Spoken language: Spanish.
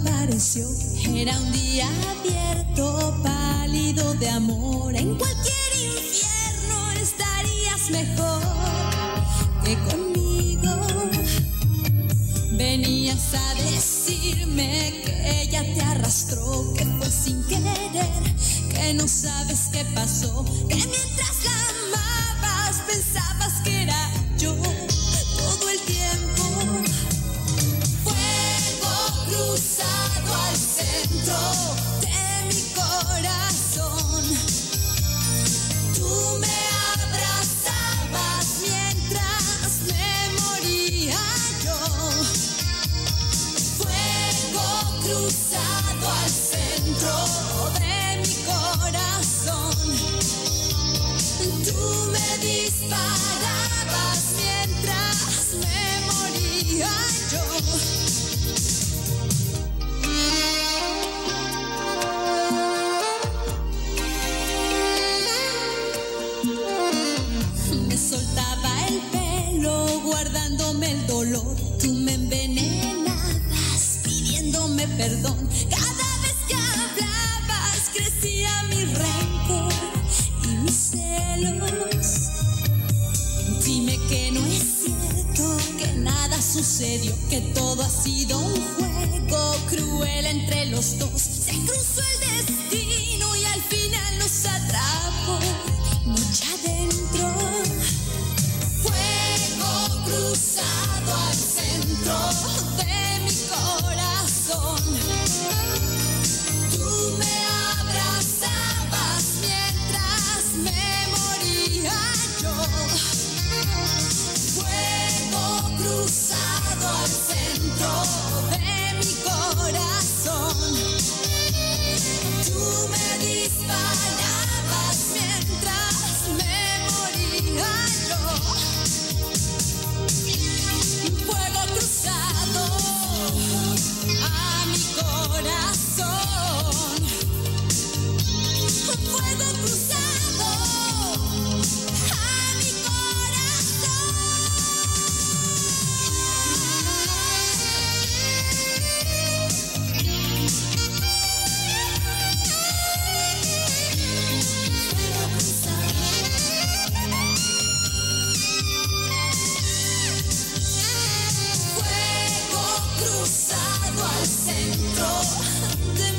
apareció. Era un día abierto, pálido de amor. En cualquier infierno estarías mejor que conmigo. Venías a decirme que ella te arrastró, que fue sin querer, que no sabes qué pasó, que mientras la amabas pensabas que era yo cruzado al centro de mi corazón. Tú me disparabas mientras me moría yo. Me soltaba el pelo guardándome el dolor. Tú me perdón. Cada vez que hablabas crecía mi rencor y mis celos. Dime que no es cierto, que nada sucedió, que todo ha sido un juego cruel entre los dos. Se cruzó el destino y al final nos atrapó noche adentro. De